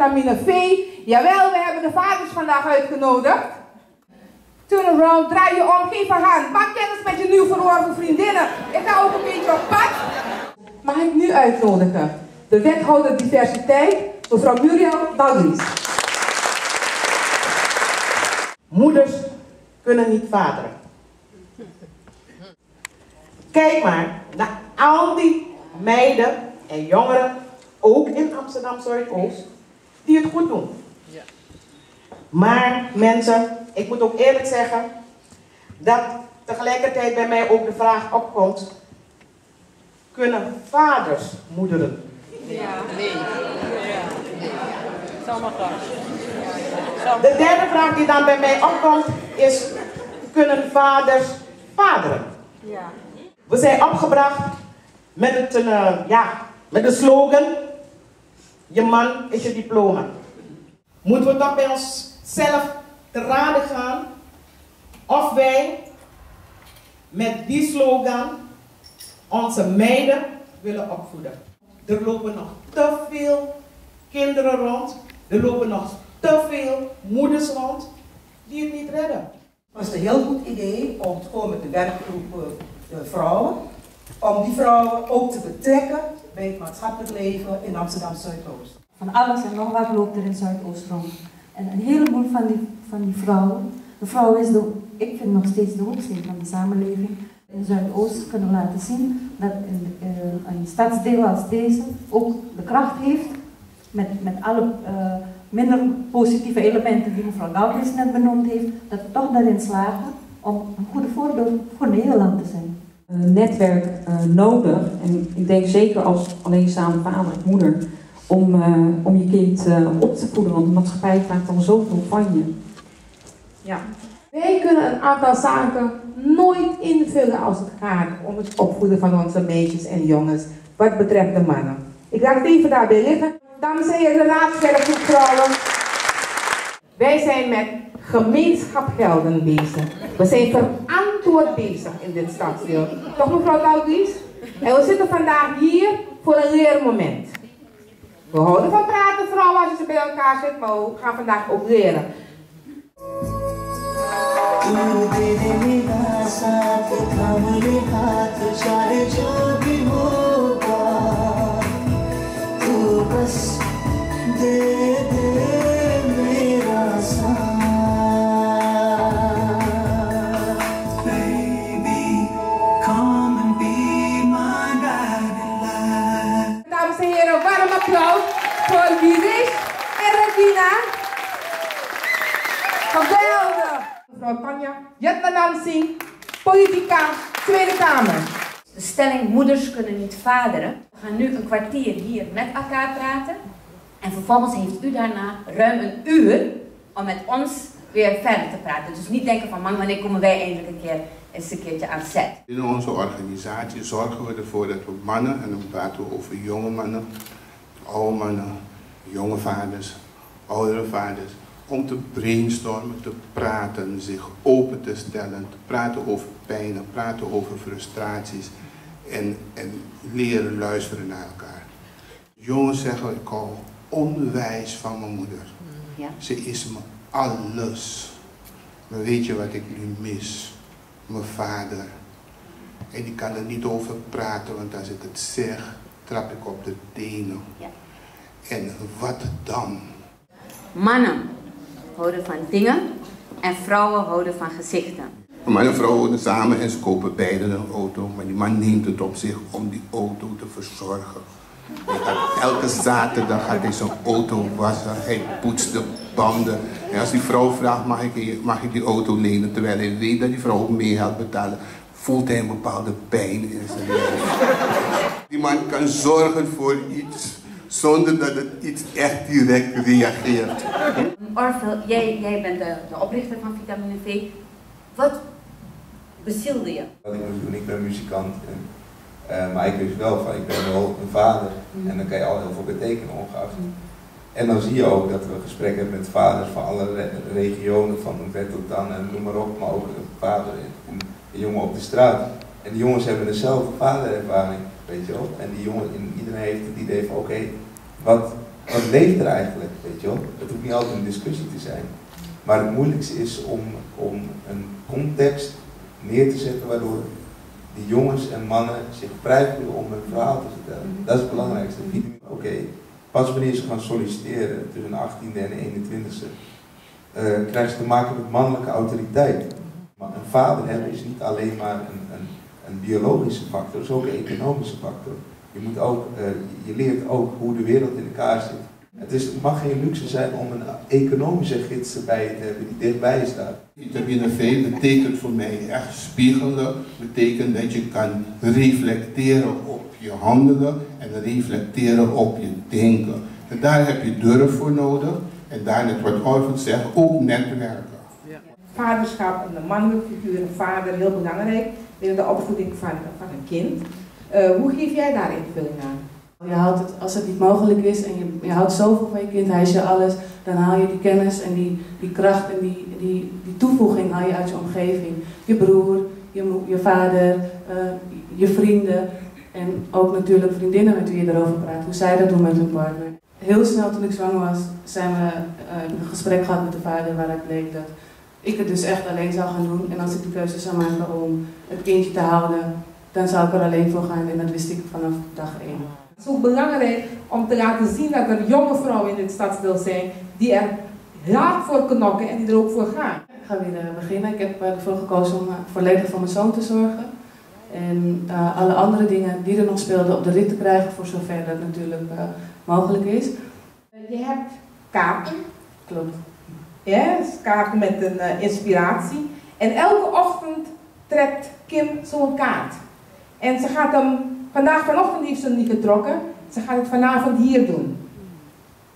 vitamine V. Jawel, we hebben de vaders vandaag uitgenodigd. Turn around, draai je om, geef een hand. Maak kennis met je nieuw verworven vriendinnen. Ik ga ook een beetje op pad. Mag ik nu uitnodigen? De wethouder diversiteit, mevrouw Muriel Dalgries. Moeders kunnen niet vaderen. Kijk maar naar al die meiden en jongeren, ook in Amsterdam Zuidoost, die het goed doen. Maar mensen, ik moet ook eerlijk zeggen dat tegelijkertijd bij mij ook de vraag opkomt: kunnen vaders moederen? Ja. Nee. De derde vraag die dan bij mij opkomt is: kunnen vaders vaderen? Ja. We zijn opgebracht met, het, uh, ja, met de slogan: Je man is je diploma. Moeten we toch bij onszelf te raden gaan of wij met die slogan onze meiden willen opvoeden? Er lopen nog te veel kinderen rond, er lopen nog te veel moeders rond die het niet redden. Het was een heel goed idee om gewoon met de werkgroep vrouwen, om die vrouwen ook te betrekken bij het maatschappelijk leven in Amsterdam Zuidoost. Van alles en nog wat loopt er in Zuidoost rond. En een heleboel van die, van die vrouwen, de vrouw is de, ik vind nog steeds de hoeksteen van de samenleving, in Zuidoost kunnen laten zien dat een, uh, een stadsdeel als deze ook de kracht heeft, met, met alle uh, minder positieve elementen die mevrouw Dalkens net benoemd heeft, dat we toch daarin slagen om een goede voorbeeld voor Nederland te zijn. Uh, netwerk uh, nodig, en ik denk zeker als alleenstaande vader of moeder, om, uh, om je kind op te voeden, want de maatschappij vraagt dan zoveel van je. Ja. Wij kunnen een aantal zaken nooit invullen als het gaat om het opvoeden van onze meisjes en jongens, wat betreft de mannen. Ik laat het even daarbij liggen. Dames en heren, raadswerkgroep vrouwen. Wij zijn met gemeenschapgelden bezig. We zijn verantwoord bezig in dit stadsdeel. Toch mevrouw Dalgies? En we zitten vandaag hier voor een leermoment. We houden van praten vrouwen als je ze bij elkaar zit, maar we gaan vandaag ook leren. Mevrouw Tanja Jetnanan Singh, politica, Tweede Kamer. De stelling moeders kunnen niet vaderen. We gaan nu een kwartier hier met elkaar praten. En vervolgens heeft u daarna ruim een uur om met ons weer verder te praten. Dus niet denken van man, wanneer komen wij eindelijk een keer eens een keertje aan zet. In onze organisatie zorgen we ervoor dat we mannen, en dan praten we over jonge mannen, oude mannen, jonge vaders, oudere vaders, om te brainstormen, te praten, zich open te stellen, te praten over pijn, praten over frustraties en, en leren luisteren naar elkaar. Jongens zeggen, ik hou onwijs van mijn moeder. Ja. Ze is me alles. Maar weet je wat ik nu mis? Mijn vader. En die kan er niet over praten, want als ik het zeg, trap ik op de tenen. Ja. En wat dan? Mannen houden van dingen en vrouwen houden van gezichten. Man en vrouw wonen samen en ze kopen beide een auto, maar die man neemt het op zich om die auto te verzorgen. Elke zaterdag gaat hij zijn auto wassen, hij poetst de banden. En als die vrouw vraagt, mag ik, die auto lenen, terwijl hij weet dat die vrouw mee gaat betalen, voelt hij een bepaalde pijn in zijn lijf. Die man kan zorgen voor iets zonder dat het iets echt direct reageert. Orville, jij, jij bent de, de oprichter van Vitamine V. Wat bezielde je? Wat ik moest doen, ik ben muzikant. En, uh, maar ik wist wel van, ik ben wel een vader. En dan kan je al heel veel betekenen ongeacht. En dan zie je ook dat we gesprekken hebben met vaders van alle re regionen, van Wetteldan en noem maar op. Maar ook een vader en een jongen op de straat. En die jongens hebben dezelfde vaderervaring, weet je wel. En die jongen, iedereen heeft het idee van, oké, okay, wat wat leeft er eigenlijk, weet je wel? Het hoeft niet altijd een discussie te zijn. Maar het moeilijkste is om, om een context neer te zetten waardoor die jongens en mannen zich vrij voelen om hun verhaal te vertellen. Dat is het belangrijkste. Oké, pas wanneer ze gaan solliciteren tussen de 18e en de 21e, uh, krijgen ze te maken met mannelijke autoriteit. Maar een vader hebben is niet alleen maar een, een, een biologische factor, het is ook een economische factor. Je, moet ook, uh, je leert ook hoe de wereld in elkaar zit. Het, is, het mag geen luxe zijn om een economische gids erbij te hebben die dichtbij staat. Vitamine V betekent voor mij echt spiegelen, betekent dat je kan reflecteren op je handelen en reflecteren op je denken. En daar heb je durf voor nodig en daar, net wat Orvan zegt, ook netwerken. Vaderschap en de mannelijke figuur, een vader, heel belangrijk binnen de opvoeding van, van een kind. Uh, hoe geef jij daar invulling aan? Je haalt het, als het niet mogelijk is en je, je houdt zoveel van je kind, hij is je alles, dan haal je die kennis en die, die kracht en die, die, die toevoeging haal je uit je omgeving. Je broer, je, je vader, uh, je vrienden en ook natuurlijk vriendinnen met wie je erover praat, hoe zij dat doen met hun partner. Heel snel toen ik zwanger was, zijn we uh, een gesprek gehad met de vader waaruit bleek dat ik het dus echt alleen zou gaan doen. En als ik de keuze zou maken om het kindje te houden, dan zou ik er alleen voor gaan en dat wist ik vanaf dag één. Het is ook belangrijk om te laten zien dat er jonge vrouwen in dit stadsdeel zijn die er hard voor knokken en die er ook voor gaan. Ik ga weer uh, beginnen. Ik heb ervoor gekozen om uh, volledig voor mijn zoon te zorgen. En uh, alle andere dingen die er nog speelden op de rit te krijgen, voor zover dat natuurlijk mogelijk is. Je hebt kaarten. Klopt. Ja, kaarten met een inspiratie. En elke ochtend trekt Kim zo'n kaart. En ze gaat hem, vandaag vanochtend heeft niet getrokken, ze gaat het vanavond hier doen.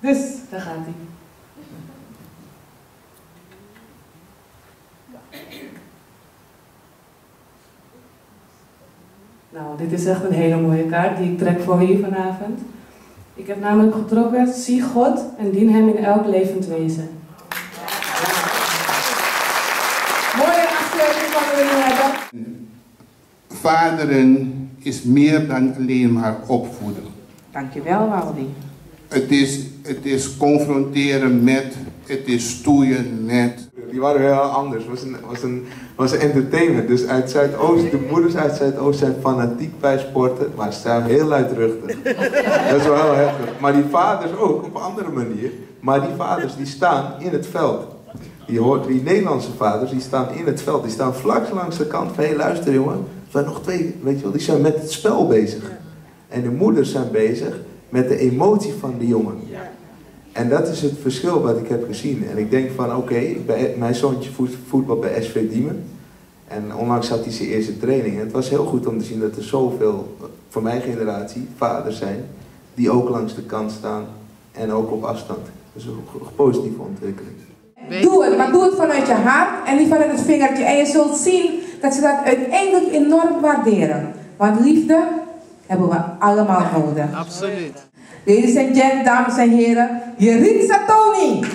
Dus, daar gaat hij. Nou, dit is echt een hele mooie kaart die ik trek voor hier vanavond. Ik heb namelijk getrokken, zie God en dien hem in elk levend wezen. Mooie afsluiting van nu hebben. Vaderen is meer dan alleen maar opvoeden. Dankjewel, Waldi. Het is, het is confronteren met, het is stoeien met. Die waren heel anders. Het was een, was een, was een entertainment. Dus uit Zuidoost, de moeders uit Zuidoost zijn fanatiek bij sporten, maar ze zijn heel luidruchtig. Dat is wel heel heftig. Maar die vaders ook, op een andere manier. Maar die vaders die staan in het veld. Die, hoort, die Nederlandse vaders die staan in het veld. Die staan vlak langs de kant van, hé luister jongen, zijn nog twee, weet je wel, die zijn met het spel bezig. En de moeders zijn bezig met de emotie van de jongen. En dat is het verschil wat ik heb gezien. En ik denk van, oké, mijn zoontje voetbal bij SV Diemen. En onlangs had hij zijn eerste training. En het was heel goed om te zien dat er zoveel, voor mijn generatie, vaders zijn. Die ook langs de kant staan en ook op afstand. Dus een positieve ontwikkeling. Doe het, maar doe het vanuit je hart en niet vanuit het vingertje. En je zult zien dat ze dat uiteindelijk enorm waarderen. Want liefde hebben we allemaal nodig. Absoluut. Ladies and gentlemen, dames en heren, Jerin Satoni.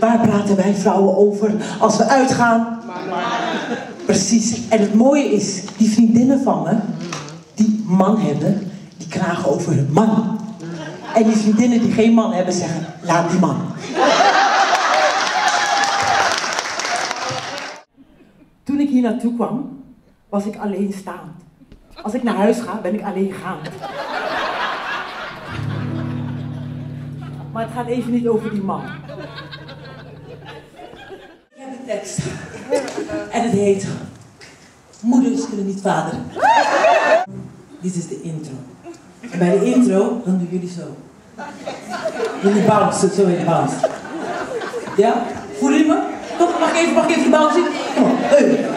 Waar praten wij vrouwen over als we uitgaan? Precies. En het mooie is, die vriendinnen van me, die man hebben, die kragen over hun man. En die vriendinnen die geen man hebben, zeggen, laat die man. Toen ik hier naartoe kwam, was ik alleenstaand. Als ik naar huis ga, ben ik alleengaand. Maar het gaat even niet over die man. Ik heb een tekst. En het heet Moeders kunnen niet vader. Dit is de intro. En bij de intro, dan doen jullie zo. Jullie bounce, zo in de bounce. Ja? Voelen jullie me? Kom, mag ik even, mag even de bounce zien? Kom op. Hey.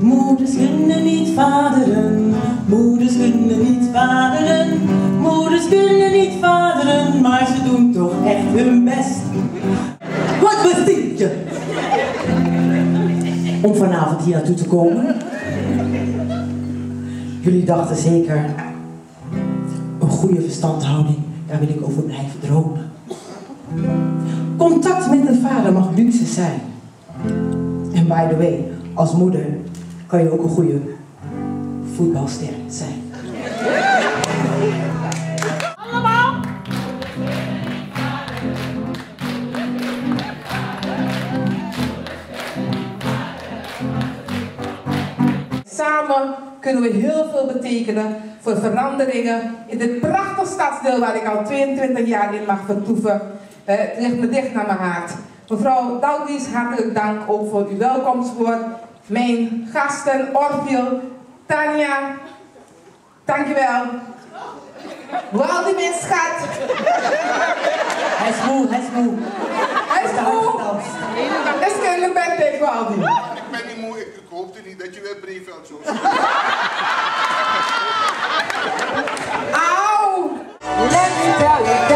Moeders kunnen niet vaderen, moeders kunnen niet vaderen, moeders kunnen niet vaderen, maar ze doen toch echt hun best. Wat betekent je? Om vanavond hier naartoe te komen. Jullie dachten zeker, een goede verstandhouding, daar wil ik over blijven dromen. Een vader mag luxe zijn. En by the way, als moeder kan je ook een goede voetbalster zijn. Samen kunnen we heel veel betekenen voor veranderingen in dit prachtige stadsdeel waar ik al 22 jaar in mag vertoeven. Eh, het ligt me dicht naar mijn hart. Mevrouw Doudies, hartelijk dank ook voor uw welkomstwoord. Mijn gasten, Orville, Tanja, dankjewel. wel. die mens schat. Hij is moe, hij is moe. Hij is moe. Deskundig ben ik, Waldi. Ik ben niet moe, ik, hoopte niet dat je weer brief, had. Auw! Let me